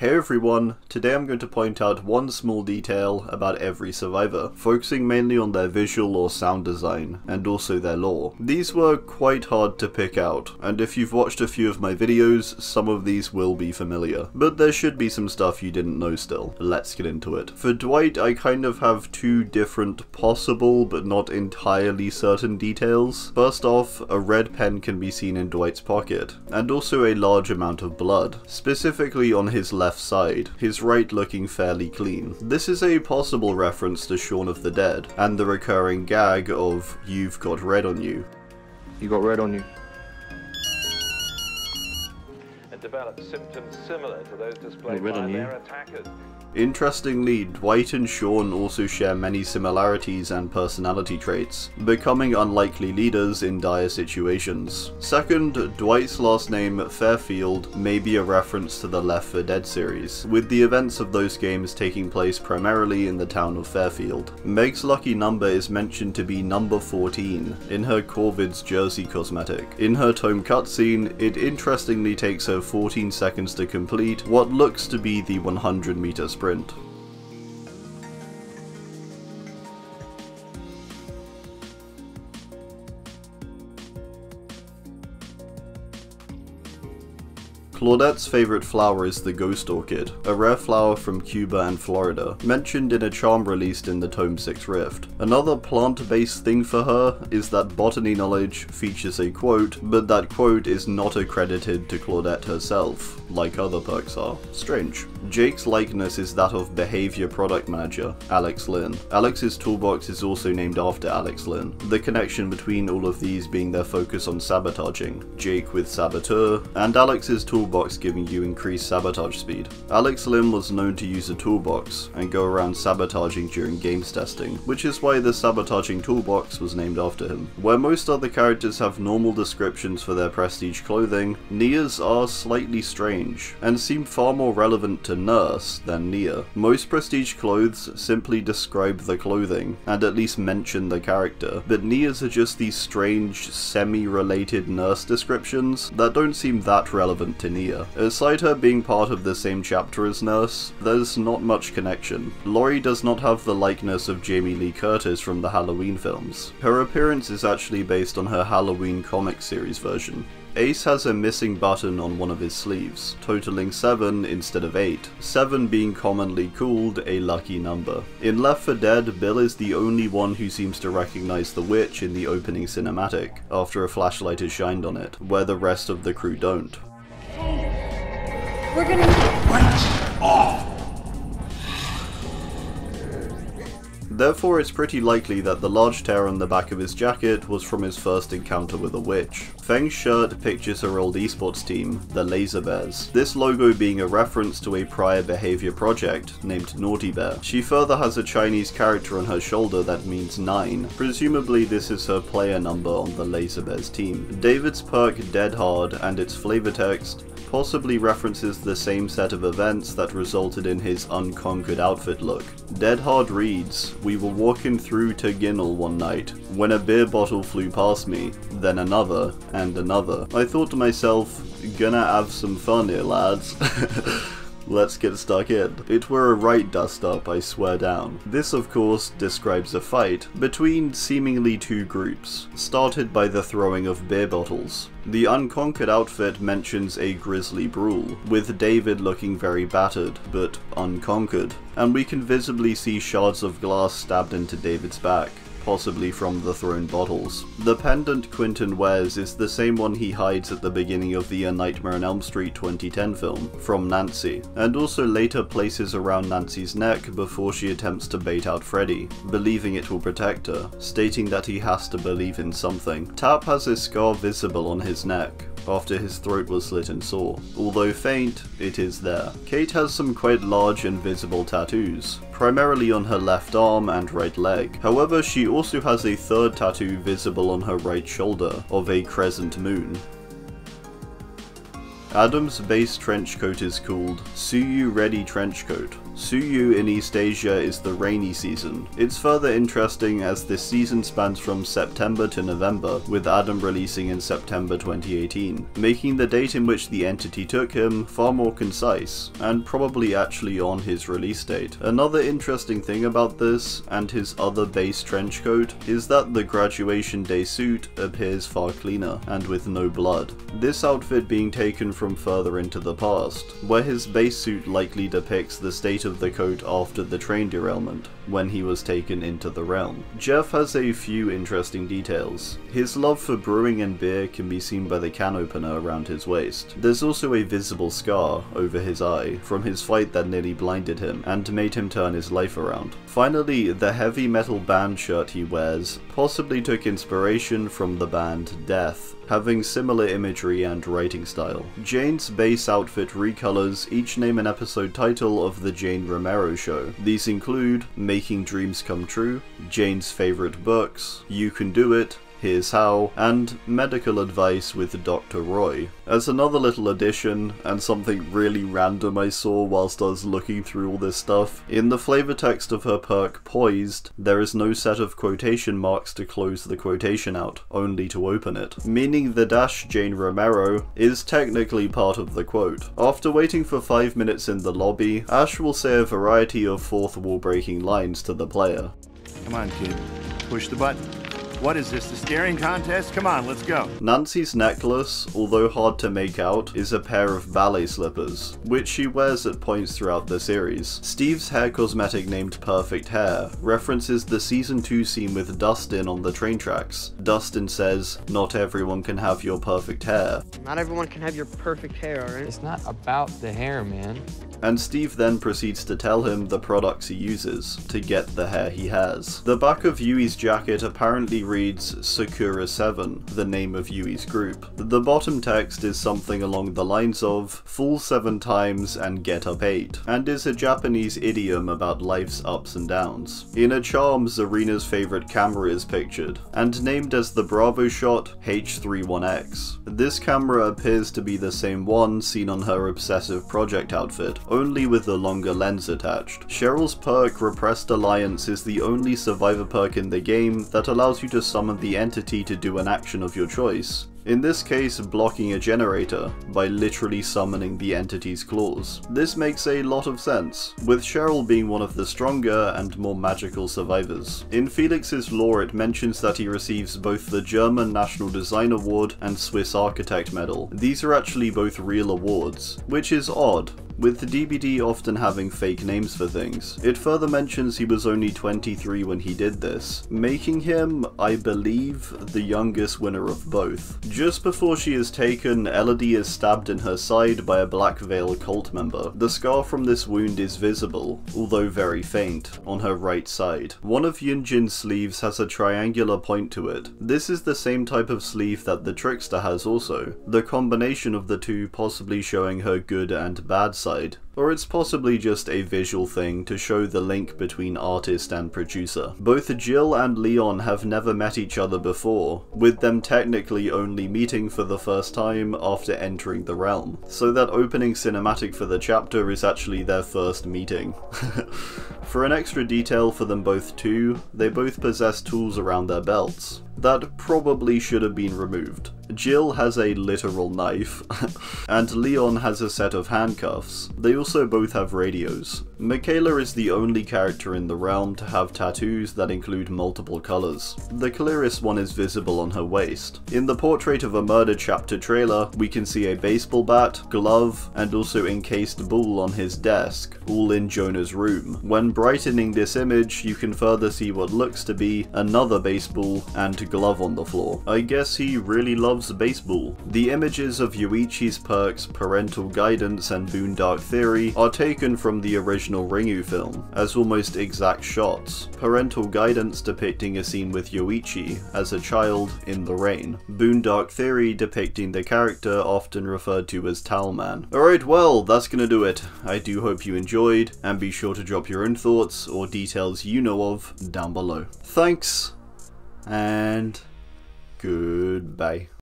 Hey everyone, today I'm going to point out one small detail about every survivor, focusing mainly on their visual or sound design, and also their lore. These were quite hard to pick out, and if you've watched a few of my videos, some of these will be familiar, but there should be some stuff you didn't know still. Let's get into it. For Dwight, I kind of have two different possible but not entirely certain details. First off, a red pen can be seen in Dwight's pocket, and also a large amount of blood, specifically on his left left side, his right looking fairly clean. This is a possible reference to Shaun of the Dead, and the recurring gag of you've got red on you. You got red on you. And develop symptoms similar to those displayed by their attackers. Interestingly, Dwight and Shaun also share many similarities and personality traits, becoming unlikely leaders in dire situations. Second, Dwight's last name, Fairfield, may be a reference to the Left 4 Dead series, with the events of those games taking place primarily in the town of Fairfield. Meg's lucky number is mentioned to be number 14 in her Corvid's jersey cosmetic. In her tome cutscene, it interestingly takes her 14 seconds to complete what looks to be the 100 meter sprint. Claudette's favourite flower is the Ghost Orchid, a rare flower from Cuba and Florida, mentioned in a charm released in the Tome 6 Rift. Another plant-based thing for her is that Botany Knowledge features a quote, but that quote is not accredited to Claudette herself, like other perks are. Strange. Jake's likeness is that of Behavior Product Manager, Alex Lynn. Alex's toolbox is also named after Alex Lynn, the connection between all of these being their focus on sabotaging, Jake with Saboteur, and Alex's toolbox giving you increased sabotage speed. Alex Lynn was known to use a toolbox and go around sabotaging during games testing, which is why the sabotaging toolbox was named after him. Where most other characters have normal descriptions for their prestige clothing, Nea's are slightly strange, and seem far more relevant to Nurse than Nea. Most prestige clothes simply describe the clothing, and at least mention the character, but Nea's are just these strange, semi-related Nurse descriptions that don't seem that relevant to Nea. Aside her being part of the same chapter as Nurse, there's not much connection. Laurie does not have the likeness of Jamie Lee Curtis from the Halloween films. Her appearance is actually based on her Halloween comic series version. Ace has a missing button on one of his sleeves, totaling 7 instead of 8, 7 being commonly called a lucky number. In Left 4 Dead, Bill is the only one who seems to recognize the witch in the opening cinematic, after a flashlight is shined on it, where the rest of the crew don't. We're gonna. Lights off! Therefore, it's pretty likely that the large tear on the back of his jacket was from his first encounter with a witch. Feng's shirt pictures her old esports team, the Laser Bears, this logo being a reference to a prior behavior project named Naughty Bear. She further has a Chinese character on her shoulder that means 9, presumably this is her player number on the Laser Bears team. David's perk Dead Hard and its flavor text possibly references the same set of events that resulted in his unconquered outfit look. Dead Hard reads, We were walking through Terginal one night, when a beer bottle flew past me, then another, and another. I thought to myself, gonna have some fun here lads. Let's get stuck in. It were a right dust up, I swear down. This of course describes a fight between seemingly two groups, started by the throwing of beer bottles. The Unconquered outfit mentions a grisly brawl, with David looking very battered, but unconquered, and we can visibly see shards of glass stabbed into David's back possibly from the thrown bottles. The pendant Quentin wears is the same one he hides at the beginning of the A Nightmare on Elm Street 2010 film, from Nancy, and also later places around Nancy's neck before she attempts to bait out Freddy, believing it will protect her, stating that he has to believe in something. Tapp has a scar visible on his neck, after his throat was slit and sore. Although faint, it is there. Kate has some quite large and visible tattoos, primarily on her left arm and right leg. However, she also has a third tattoo visible on her right shoulder, of a crescent moon. Adam's base trench coat is called Tsuyu Ready Trench Coat. Tsuyu in East Asia is the rainy season. It's further interesting as this season spans from September to November, with Adam releasing in September 2018, making the date in which the entity took him far more concise, and probably actually on his release date. Another interesting thing about this, and his other base trench coat, is that the graduation day suit appears far cleaner, and with no blood. This outfit being taken from further into the past, where his base suit likely depicts the state of the coat after the train derailment, when he was taken into the realm. Jeff has a few interesting details. His love for brewing and beer can be seen by the can opener around his waist. There's also a visible scar over his eye from his fight that nearly blinded him and made him turn his life around. Finally, the heavy metal band shirt he wears possibly took inspiration from the band Death, having similar imagery and writing style. Jane's base outfit recolors each name and episode title of The Jane Romero Show. These include Making Dreams Come True, Jane's favorite books, You Can Do It, Here's How, and Medical Advice with Dr. Roy. As another little addition, and something really random I saw whilst I was looking through all this stuff, in the flavor text of her perk Poised, there is no set of quotation marks to close the quotation out, only to open it, meaning the dash Jane Romero is technically part of the quote. After waiting for 5 minutes in the lobby, Ash will say a variety of fourth wall breaking lines to the player. Come on, kid. Push the button. What is this, the staring contest? Come on, let's go. Nancy's necklace, although hard to make out, is a pair of ballet slippers, which she wears at points throughout the series. Steve's hair cosmetic named Perfect Hair references the season 2 scene with Dustin on the train tracks. Dustin says, not everyone can have your perfect hair. Not everyone can have your perfect hair, alright? It's not about the hair, man. And Steve then proceeds to tell him the products he uses to get the hair he has. The back of Yui's jacket apparently reads Sakura 7, the name of Yui's group. The bottom text is something along the lines of Fool 7 times and get up 8, and is a Japanese idiom about life's ups and downs. In a charm, Zarina's favourite camera is pictured, and named as the Bravo Shot H31X. This camera appears to be the same one seen on her Obsessive Project outfit, only with a longer lens attached. Cheryl's perk Repressed Alliance is the only survivor perk in the game that allows you to summon the entity to do an action of your choice. In this case, blocking a generator by literally summoning the entity's claws. This makes a lot of sense, with Cheryl being one of the stronger and more magical survivors. In Felix's lore it mentions that he receives both the German National Design Award and Swiss Architect Medal. These are actually both real awards, which is odd, with the DbD often having fake names for things. It further mentions he was only 23 when he did this, making him, I believe, the youngest winner of both. Just before she is taken, Elodie is stabbed in her side by a Black Veil cult member. The scar from this wound is visible, although very faint, on her right side. One of Yunjin's sleeves has a triangular point to it. This is the same type of sleeve that the Trickster has also, the combination of the two possibly showing her good and bad side side, or it's possibly just a visual thing to show the link between artist and producer. Both Jill and Leon have never met each other before, with them technically only meeting for the first time after entering the realm, so that opening cinematic for the chapter is actually their first meeting. for an extra detail for them both too, they both possess tools around their belts. That probably should have been removed. Jill has a literal knife, and Leon has a set of handcuffs. They also both have radios. Michaela is the only character in the realm to have tattoos that include multiple colours. The clearest one is visible on her waist. In the Portrait of a Murder chapter trailer, we can see a baseball bat, glove, and also encased bull on his desk, all in Jonah's room. When brightening this image, you can further see what looks to be another baseball and glove on the floor. I guess he really loves baseball. The images of Yoichi's perks, Parental Guidance and Boon: Dark Theory are taken from the original Ringu film, as almost exact shots. Parental Guidance depicting a scene with Yoichi as a child in the rain. Boon: Dark Theory depicting the character often referred to as Talman. Alright, well, that's gonna do it. I do hope you enjoyed, and be sure to drop your own thoughts or details you know of down below. Thanks, and goodbye.